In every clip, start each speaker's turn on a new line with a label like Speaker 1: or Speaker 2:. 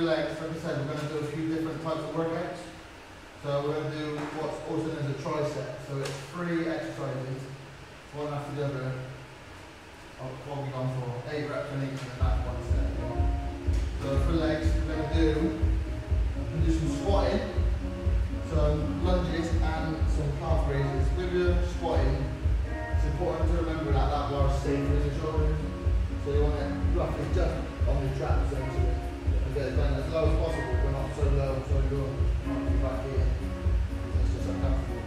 Speaker 1: your legs, like I said, we're going to do a few different types of workouts. So we're going to do what's also known as a tri-set. So it's three exercises, one after the other. Of what we've gone for, eight reps on each, and that's one set. So for legs, we're going to do, do some squatting, some lunges, and some calf raises. With your squatting, it's important to remember that that bar is safer in the shoulders. So you want it roughly just on traps essentially. Low as possible, not so low so you're not back here. It's just uncomfortable.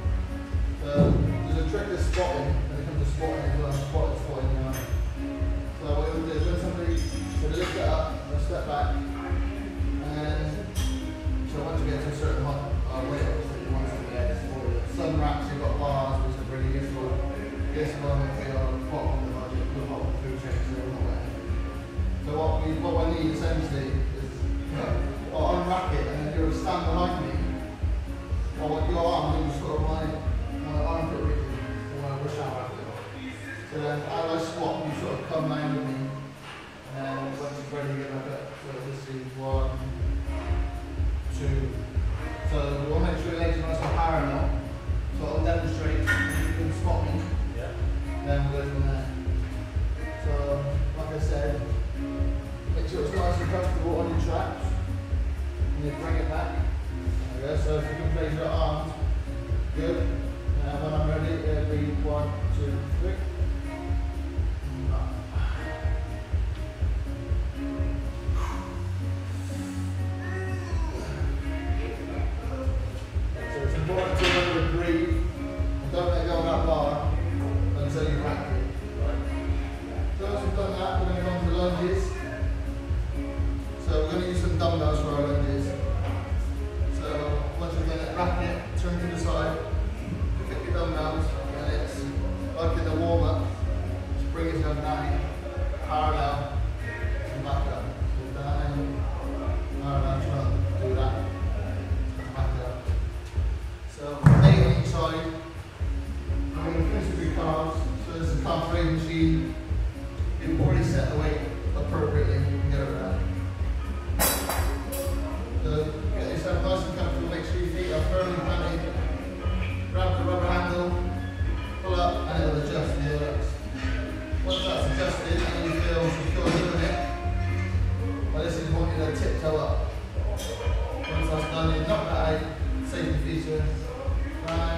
Speaker 1: So there's a trick to squatting when it comes to squatting as well. Squatting, you know. So what you'll do is when somebody so they lift it up, they'll step back, and so once you get to a certain height, uh, weight, you want something else. Some racks you've got bars which are really useful. This one they are bottom of the budget, the the food chain, so what we what I need essentially I'll unwrap it and then you'll stand behind me. Or what your arm will sort of my my armpit region when I rush out after. So then as I squat, you sort of come down with me. And then once you're ready, you get back up. So this is one, comfortable on your traps. And then bring it back. Go. So if you can place your arms, good. And when I'm down, parallel,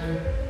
Speaker 1: Down,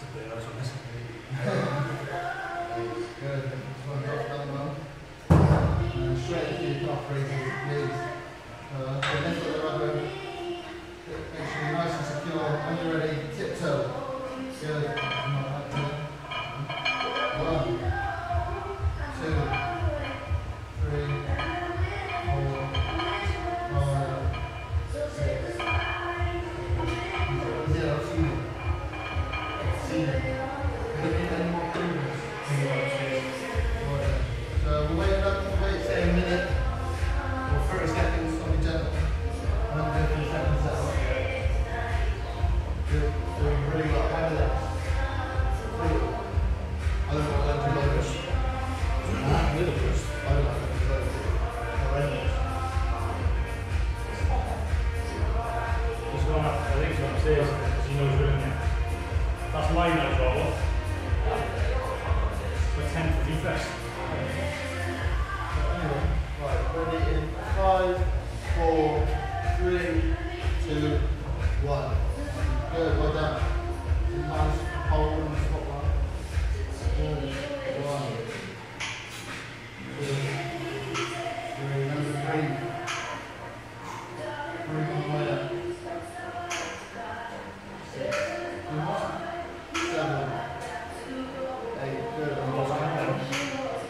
Speaker 1: Make sure you're nice and secure. When you're ready, tiptoe. Good.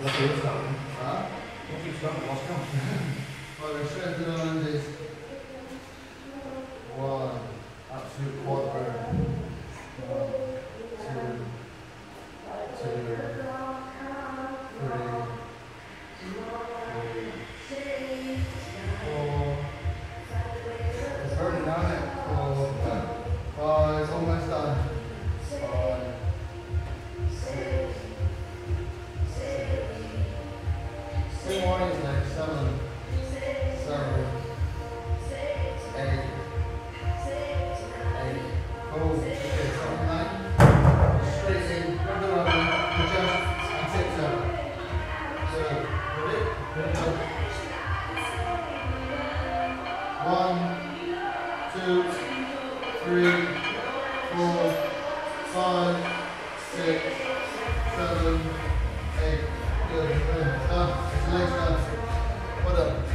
Speaker 1: Det er stor skade. Ja.
Speaker 2: Og fyrste er overraska.
Speaker 1: Har veksla etter å ha en three, four, five, six, seven, eight. Good. Up. Legs up. What up?